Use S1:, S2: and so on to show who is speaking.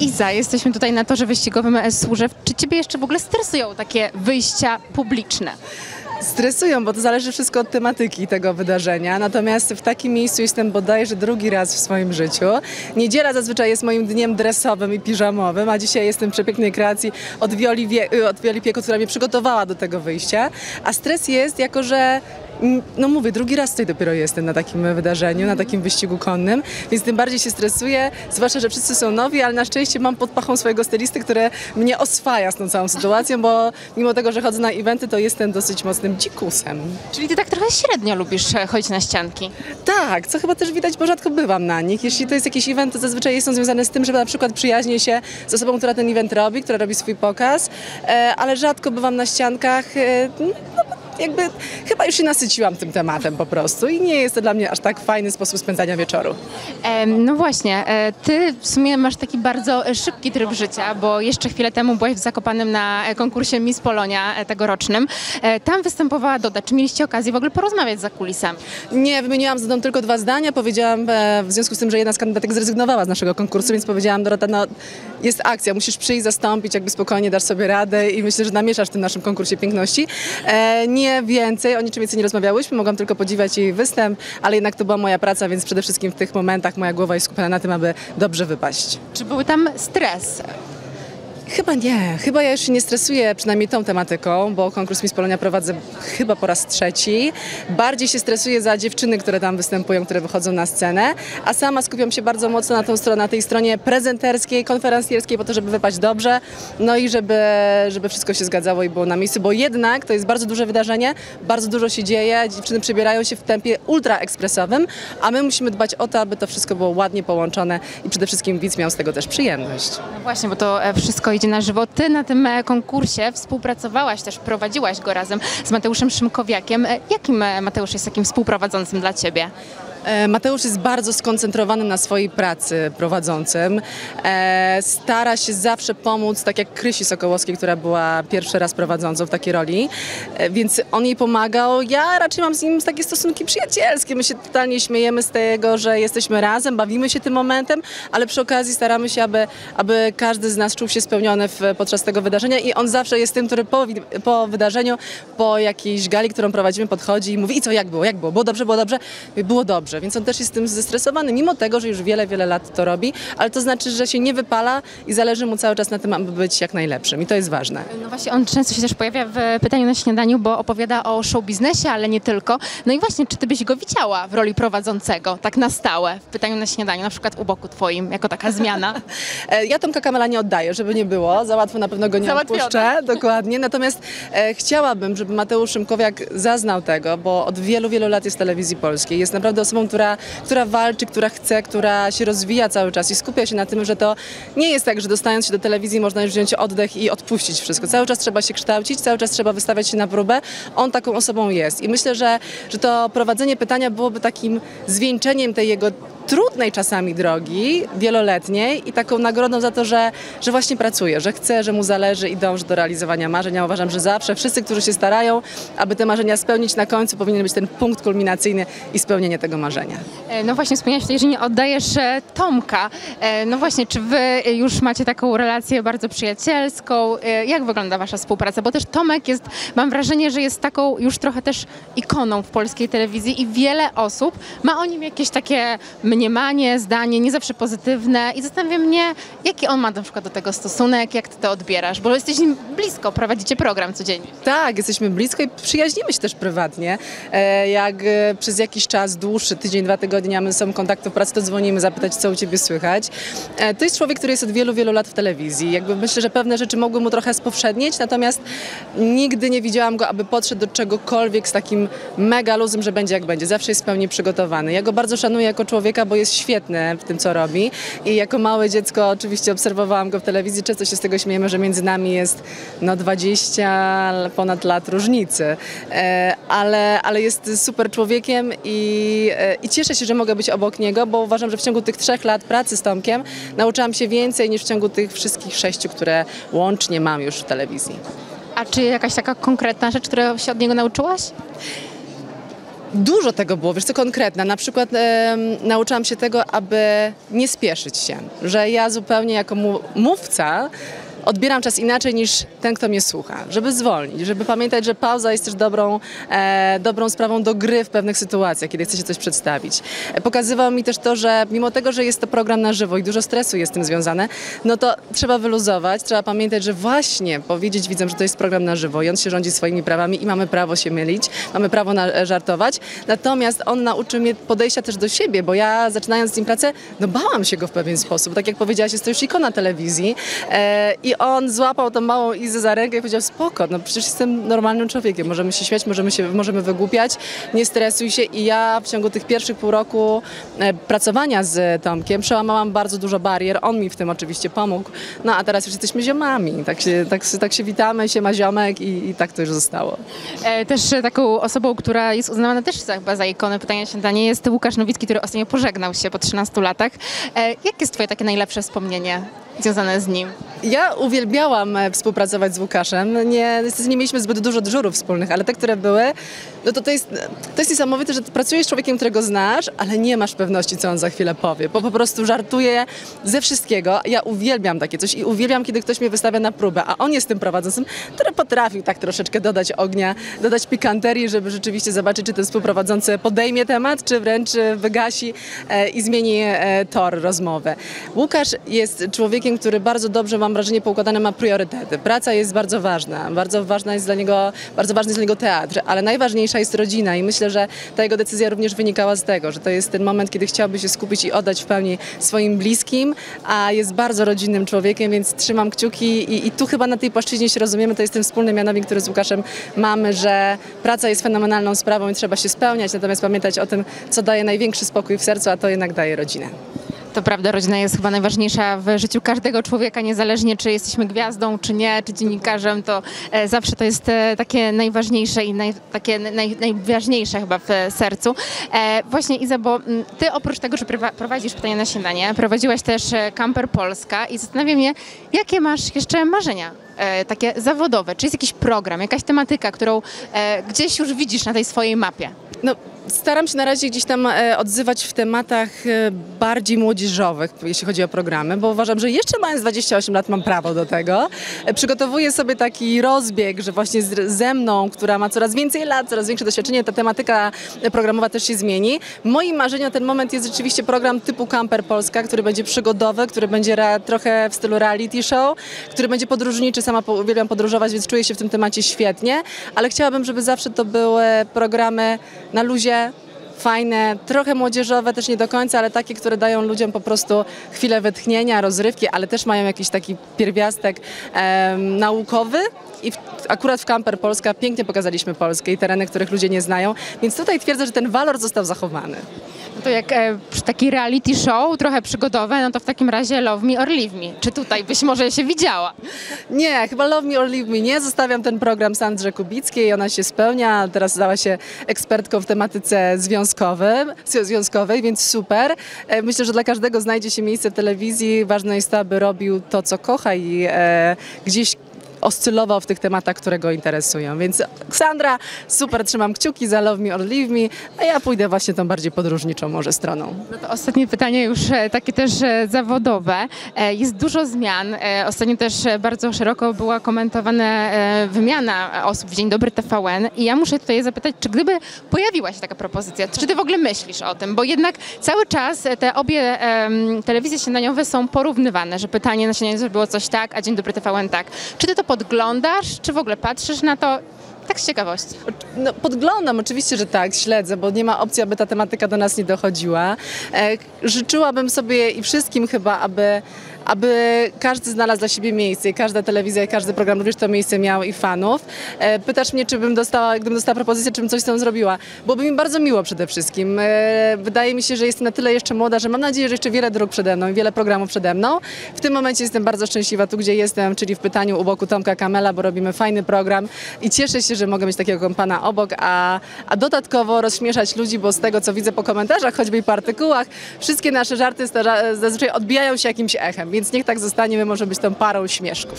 S1: Iza, jesteśmy tutaj na torze wyścigowym Służew. Czy ciebie jeszcze w ogóle stresują takie wyjścia publiczne?
S2: Stresują, bo to zależy wszystko od tematyki tego wydarzenia. Natomiast w takim miejscu jestem bodajże drugi raz w swoim życiu. Niedziela zazwyczaj jest moim dniem dresowym i piżamowym, a dzisiaj jestem w przepięknej kreacji od Wioli, Wie- od Wioli Pieku, która mnie przygotowała do tego wyjścia. A stres jest, jako że mm, no mówię, drugi raz tutaj dopiero jestem na takim wydarzeniu, na takim wyścigu konnym, więc tym bardziej się stresuję, zwłaszcza, że wszyscy są nowi, ale na szczęście mam pod pachą swojego stylisty, który mnie oswaja z tą całą sytuacją, bo mimo tego, że chodzę na eventy, to jestem dosyć mocnym dzikusem.
S1: Czyli ty tak trochę średnio lubisz e, chodzić na ścianki.
S2: Tak, co chyba też widać, bo rzadko bywam na nich. Jeśli to jest jakiś event, to zazwyczaj są związane z tym, że na przykład przyjaźnię się z osobą, która ten event robi, która robi swój pokaz, e, ale rzadko bywam na ściankach. E, no, jakby chyba już się nasyciłam tym tematem po prostu i nie jest to dla mnie aż tak fajny sposób spędzania wieczoru.
S1: Em, no właśnie, e, ty w sumie masz taki bardzo e, szybki tryb życia, bo jeszcze chwilę temu byłeś w Zakopanem na e, konkursie Miss Polonia e, tegorocznym. E, Tam występowała Doda. Czy mieliście okazję w ogóle porozmawiać za kulisami?
S2: Nie, wymieniłam z Dodą tylko dwa zdania. Powiedziałam e, w związku z tym, że jedna z kandydatek zrezygnowała z naszego konkursu, więc powiedziałam Dorota, no jest akcja, musisz przyjść, zastąpić, jakby spokojnie dasz sobie radę i myślę, że namieszasz w tym naszym konkursie piękności. E, więcej, o niczym więcej nie rozmawiałyśmy, mogłam tylko podziwiać jej występ, ale jednak to była moja praca, więc przede wszystkim w tych momentach moja głowa jest skupiona na tym, aby dobrze wypaść.
S1: Czy były tam stres?
S2: Chyba nie. Chyba ja się nie stresuję przynajmniej tą tematyką, bo konkurs Miss Polonia prowadzę chyba po raz trzeci. Bardziej się stresuję za dziewczyny, które tam występują, które wychodzą na scenę, a sama skupiam się bardzo mocno na, tą stronę, na tej stronie prezenterskiej, konferencjerskiej po to, żeby wypaść dobrze, no i żeby, żeby wszystko się zgadzało i było na miejscu, bo jednak to jest bardzo duże wydarzenie, bardzo dużo się dzieje, dziewczyny przebierają się w tempie ultra ekspresowym, a my musimy dbać o to, aby to wszystko było ładnie połączone i przede wszystkim widz miał z tego też przyjemność.
S1: No właśnie, bo to e, wszystko na żywo. Ty na tym e, konkursie współpracowałaś też, prowadziłaś go razem z Mateuszem Szymkowiakiem. E, Jakim e, Mateusz jest takim współprowadzącym dla ciebie?
S2: E, Mateusz jest bardzo skoncentrowany na swojej pracy prowadzącym. E, stara się zawsze pomóc, tak jak Krysi Sokołowskiej, która była pierwszy raz prowadzącą w takiej roli, e, więc on jej pomagał. Ja raczej mam z nim takie stosunki przyjacielskie. My się totalnie śmiejemy z tego, że jesteśmy razem, bawimy się tym momentem, ale przy okazji staramy się, aby, aby każdy z nas czuł się spełniony w, podczas tego wydarzenia i on zawsze jest tym, który po, po wydarzeniu, po jakiejś gali, którą prowadzimy, podchodzi i mówi i co, jak było, jak było, było dobrze, było dobrze? Było dobrze, więc on też jest tym zestresowany, mimo tego, że już wiele, wiele lat to robi, ale to znaczy, że się nie wypala i zależy mu cały czas na tym, aby być jak najlepszym i to jest ważne.
S1: No właśnie, on często się też pojawia w pytaniu na śniadaniu, bo opowiada o show biznesie, ale nie tylko. No i właśnie, czy ty byś go widziała w roli prowadzącego, tak na stałe, w pytaniu na śniadaniu, na przykład u boku twoim, jako taka zmiana?
S2: E, Ja Tomka Kamela nie oddaję, żeby nie było. Za łatwo na pewno go nie
S1: Załatwione.
S2: odpuszczę. Dokładnie. Natomiast e, chciałabym, żeby Mateusz Szymkowiak zaznał tego, bo od wielu, wielu lat jest w telewizji polskiej. Jest naprawdę osobą, która, która walczy, która chce, która się rozwija cały czas i skupia się na tym, że to nie jest tak, że dostając się do telewizji można już wziąć oddech i odpuścić wszystko. Cały czas trzeba się kształcić, cały czas trzeba wystawiać się na próbę. On taką osobą jest. I myślę, że, że to prowadzenie pytania byłoby takim zwieńczeniem tej jego trudnej czasami drogi, wieloletniej i taką nagrodą za to, że, że właśnie pracuje, że chce, że mu zależy i dąży do realizowania marzeń. Ja uważam, że zawsze wszyscy, którzy się starają, aby te marzenia spełnić na końcu, powinien być ten punkt kulminacyjny i spełnienie tego marzenia.
S1: E, No właśnie, wspomniałaś tutaj, że nie oddajesz e, Tomka. E, No właśnie, czy wy już macie taką relację bardzo przyjacielską? Jak wygląda wasza współpraca? Bo też Tomek jest, mam wrażenie, że jest taką już trochę też ikoną w polskiej telewizji i wiele osób ma o nim jakieś takie mniemanie, zdanie, nie zawsze pozytywne i zastanawia mnie, jaki on ma na przykład do tego stosunek, jak ty to odbierasz, bo jesteś nim blisko, prowadzicie program codziennie.
S2: Tak, jesteśmy blisko i przyjaźnimy się też prywatnie. E, Jak e, przez jakiś czas dłuższy, tydzień, dwa tygodnie nie mamy sobą kontaktu pracy, to dzwonimy zapytać, co u Ciebie słychać. E, To jest człowiek, który jest od wielu, wielu lat w telewizji. Jakby myślę, że pewne rzeczy mogły mu trochę spowszednieć, natomiast nigdy nie widziałam go, aby podszedł do czegokolwiek z takim mega luzem, że będzie jak będzie. Zawsze jest w pełni przygotowany. Ja go bardzo szanuję jako człowieka, bo jest świetny w tym, co robi. I jako małe dziecko oczywiście obserwowałam go w telewizji. Często się z tego śmiejemy, że między nami jest no 20 ponad lat różnicy. E, ale, ale jest super człowiekiem i, e, i cieszę się, że mogę być obok niego, bo uważam, że w ciągu tych trzech lat pracy z Tomkiem nauczyłam się więcej niż w ciągu tych wszystkich sześciu, które łącznie mam już w telewizji.
S1: A czy jakaś taka konkretna rzecz, której się od niego nauczyłaś?
S2: Dużo tego było, wiesz co konkretne. Na przykład em, nauczyłam się tego, aby nie spieszyć się, że ja zupełnie jako mówca odbieram czas inaczej niż ten, kto mnie słucha, żeby zwolnić, żeby pamiętać, że pauza jest też dobrą, e, dobrą sprawą do gry w pewnych sytuacjach, kiedy chce się coś przedstawić. E, pokazywał mi też to, że mimo tego, że jest to program na żywo i dużo stresu jest z tym związane, no to trzeba wyluzować, trzeba pamiętać, że właśnie powiedzieć widzom, że to jest program na żywo i on się rządzi swoimi prawami i mamy prawo się mylić, mamy prawo na, e, żartować. Natomiast on nauczył mnie podejścia też do siebie, bo ja zaczynając z nim pracę, no bałam się go w pewien sposób. Tak jak powiedziałaś, jest to już ikona telewizji e, i on złapał tą małą Izę za rękę i powiedział, spoko, no przecież jestem normalnym człowiekiem, możemy się śmiać, możemy się możemy wygłupiać, nie stresuj się. I ja w ciągu tych pierwszych pół roku e, pracowania z Tomkiem przełamałam bardzo dużo barier, on mi w tym oczywiście pomógł, no a teraz już jesteśmy ziomami, tak się, tak, tak się witamy, się ma ziomek i, i tak to już zostało.
S1: E, Też taką osobą, która jest uznawana też za, chyba za ikonę pytania śniadanie jest Łukasz Nowicki, który ostatnio pożegnał się po 13 latach. E, Jakie jest twoje takie najlepsze wspomnienie związane z nim?
S2: Ja uwielbiałam e, współpracować z Łukaszem. Nie, niestety nie mieliśmy zbyt dużo dyżurów wspólnych, ale te, które były, no to to jest, to jest niesamowite, że pracujesz z człowiekiem, którego znasz, ale nie masz pewności, co on za chwilę powie, bo po prostu żartuje ze wszystkiego. Ja uwielbiam takie coś i uwielbiam, kiedy ktoś mnie wystawia na próbę, a on jest tym prowadzącym, który potrafił tak troszeczkę dodać ognia, dodać pikanterii, żeby rzeczywiście zobaczyć, czy ten współprowadzący podejmie temat, czy wręcz wygasi e, i zmieni e, tor rozmowy. Łukasz jest człowiekiem, który bardzo dobrze, mam wrażenie, poukładane ma priorytety. Praca jest bardzo ważna, bardzo ważna jest dla niego, bardzo ważny jest dla niego teatr, ale najważniejsza jest rodzina i myślę, że ta jego decyzja również wynikała z tego, że to jest ten moment, kiedy chciałby się skupić i oddać w pełni swoim bliskim, a jest bardzo rodzinnym człowiekiem, więc trzymam kciuki i, i tu chyba na tej płaszczyźnie się rozumiemy, to jest ten wspólny mianownik, który z Łukaszem mamy, że praca jest fenomenalną sprawą i trzeba się spełniać, natomiast pamiętać o tym, co daje największy spokój w sercu, a to jednak daje rodzinę.
S1: To prawda, rodzina jest chyba najważniejsza w życiu każdego człowieka, niezależnie czy jesteśmy gwiazdą, czy nie, czy dziennikarzem, to e, zawsze to jest e, takie najważniejsze i naj, takie naj, najważniejsze chyba w sercu. E, właśnie Iza, bo mm, ty oprócz tego, że prowadzisz pytania na śniadanie, prowadziłaś też Camper Polska i zastanawiam mnie, jakie masz jeszcze marzenia takie zawodowe? Czy jest jakiś program, jakaś tematyka, którą gdzieś już widzisz na tej swojej mapie?
S2: No, staram się na razie gdzieś tam e, odzywać w tematach e, bardziej młodzieżowych, jeśli chodzi o programy, bo uważam, że jeszcze mając 28 lat mam prawo do tego. E, przygotowuję sobie taki rozbieg, że właśnie ze mną, która ma coraz więcej lat, coraz większe doświadczenie, ta tematyka programowa też się zmieni. Moim marzeniem na ten moment jest rzeczywiście program typu Camper Polska, który będzie przygodowy, który będzie trochę w stylu reality show, który będzie podróżniczy. Sama uwielbiam podróżować, więc czuję się w tym temacie świetnie, ale chciałabym, żeby zawsze to były programy na luzie, fajne, trochę młodzieżowe, też nie do końca, ale takie, które dają ludziom po prostu chwilę wytchnienia, rozrywki, ale też mają jakiś taki pierwiastek em, naukowy. I w, akurat w Camper Polska pięknie pokazaliśmy Polskę i tereny, których ludzie nie znają, więc tutaj twierdzę, że ten walor został zachowany.
S1: No to jak e, przy taki reality show, trochę przygodowe, no to w takim razie Love Me or Leave Me. Czy tutaj byś może się widziała?
S2: Nie, chyba Love Me or Leave Me nie. Zostawiam ten program Sandrze Kubickiej, ona się spełnia, teraz stała się ekspertką w tematyce związkowym, związkowej, więc super. E, Myślę, że dla każdego znajdzie się miejsce w telewizji. Ważne jest to, aby robił to, co kocha i e, gdzieś oscylował w tych tematach, które go interesują. Więc Sandra, super, trzymam kciuki za Love Me or Leave Me, a ja pójdę właśnie tą bardziej podróżniczą może stroną.
S1: No to ostatnie pytanie już e, takie też e, zawodowe. E, Jest dużo zmian. Ostatnio też bardzo szeroko była komentowana wymiana osób w Dzień Dobry TVN i ja muszę tutaj zapytać, czy gdyby pojawiła się taka propozycja, czy ty w ogóle myślisz o tym? Bo jednak cały czas te obie telewizje śniadaniowe są porównywane, że pytanie na śniadanie zrobiło coś tak, a Dzień Dobry TVN tak. Czy ty to podglądasz, czy w ogóle patrzysz na to? Tak z ciekawości.
S2: No, podglądam, oczywiście, że tak, śledzę, bo nie ma opcji, aby ta tematyka do nas nie dochodziła. E, życzyłabym sobie i wszystkim chyba, aby, aby każdy znalazł dla siebie miejsce i każda telewizja i każdy program również to miejsce miał i fanów. E, pytasz mnie, czy bym dostała, gdybym dostała propozycję, czy bym coś z tym zrobiła. Byłoby mi bardzo miło przede wszystkim. E, wydaje mi się, że jestem na tyle jeszcze młoda, że mam nadzieję, że jeszcze wiele dróg przede mną i wiele programów przede mną. W tym momencie jestem bardzo szczęśliwa tu, gdzie jestem, czyli w pytaniu u boku Tomka Kamela, bo robimy fajny program i cieszę się, że mogę mieć takiego kompana obok, a, a dodatkowo rozśmieszać ludzi, bo z tego, co widzę po komentarzach, choćby i po artykułach, wszystkie nasze żarty zazwyczaj odbijają się jakimś echem, więc niech tak zostanie, my możemy być tą parą śmieszków.